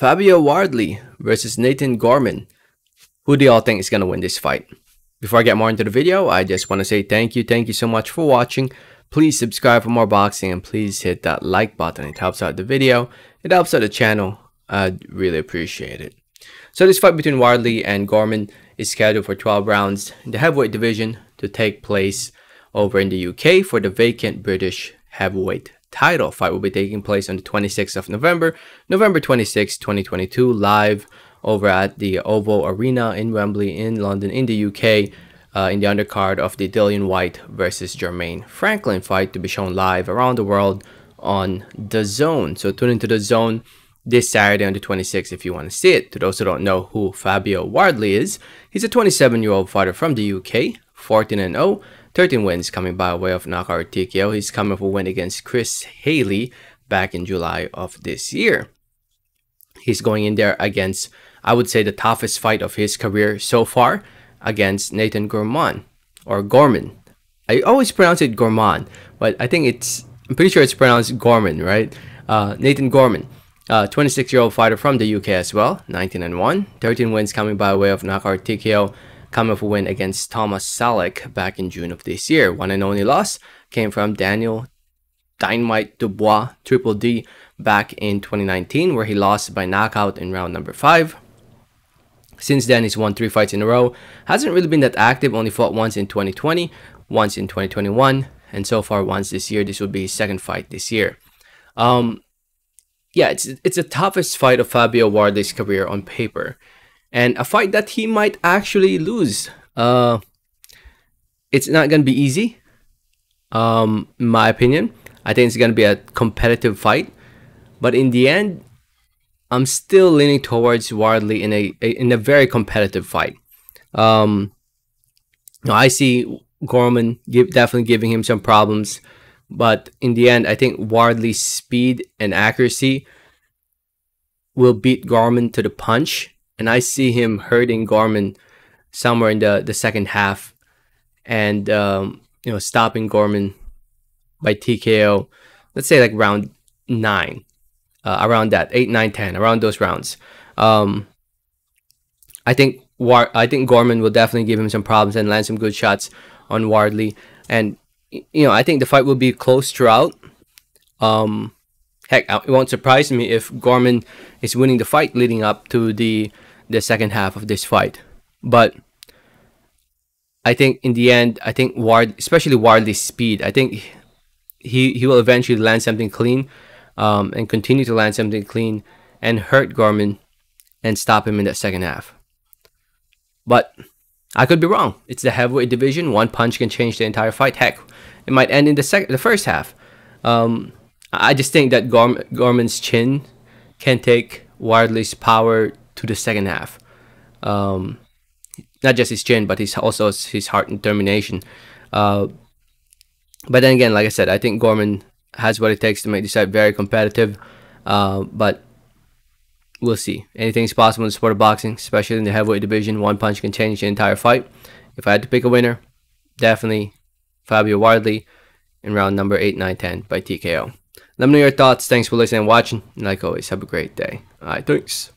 Fabio Wardley versus Nathan Gorman. Who do y'all think is going to win this fight? Before I get more into the video, I just want to say thank you. Thank you so much for watching. Please subscribe for more boxing and please hit that like button. It helps out the video. It helps out the channel. I'd really appreciate it. So this fight between Wardley and Gorman is scheduled for 12 rounds in the heavyweight division to take place over in the UK for the vacant British heavyweight title. Fight will be taking place on the 26th of November, November 26, 2022, live over at the OVO Arena in Wembley in London in the UK uh, in the undercard of the Dillian Whyte versus Jermaine Franklin fight to be shown live around the world on DAZN. So tune into DAZN this Saturday on the 26th if you want to see it. To those who don't know who Fabio Wardley is, he's a 27-year-old fighter from the UK, 14-0, 13 wins coming by way of knockout TKO. He's coming for a win against Chris Haley back in July of this year. He's going in there against, I would say, the toughest fight of his career so far against Nathan Gorman or Gorman. I always pronounce it Gorman, but I think it's, I'm pretty sure it's pronounced Gorman, right? Uh, Nathan Gorman. 26 year old fighter from the UK as well, 19 and 1, 13 wins coming by way of knockout TKO, coming off a win against Thomas Salek back in June of this year. One and only loss came from Daniel Dynamite Dubois, Triple D, back in 2019, where he lost by knockout in round number 5. Since then, he's won three fights in a row. Hasn't really been that active, only fought once in 2020, once in 2021, and so far once this year. This will be his second fight this year. Um, yeah, it's it's the toughest fight of Fabio Wardley's career on paper, and a fight that he might actually lose. Uh, it's not gonna be easy. Um, in my opinion, I think it's gonna be a competitive fight, but in the end, I'm still leaning towards Wardley in a, a in a very competitive fight. Um, I see Gorman give, definitely giving him some problems. But in the end, I think Wardley's speed and accuracy will beat Gorman to the punch. And I see him hurting Gorman somewhere in the, the second half and, um, you know, stopping Gorman by TKO, let's say like round nine, uh, around that, eight, nine, 10, around those rounds. Um, I think War I think Gorman will definitely give him some problems and land some good shots on Wardley. And you know, I think the fight will be close throughout. Um, heck, it won't surprise me if Gorman is winning the fight leading up to the the second half of this fight. But I think in the end, I think Ward, especially Wardley's speed, I think he he will eventually land something clean, um, and continue to land something clean and hurt Gorman and stop him in that second half. But I could be wrong. It's the heavyweight division. One punch can change the entire fight. Heck, it might end in the second, the first half. Um, I just think that Gorm- Gorman's chin can take Wardley's power to the second half. Um, not just his chin, but his also his heart and determination. Uh, but then again, like I said, I think Gorman has what it takes to make this fight very competitive. Uh, but we'll see. Anything's possible in the sport of boxing, especially in the heavyweight division. One punch can change the entire fight. If I had to pick a winner, definitely Fabio Wardley in round number 8, 9, 10 by TKO. Let me know your thoughts. Thanks for listening and watching. And like always, have a great day. Alright, thanks.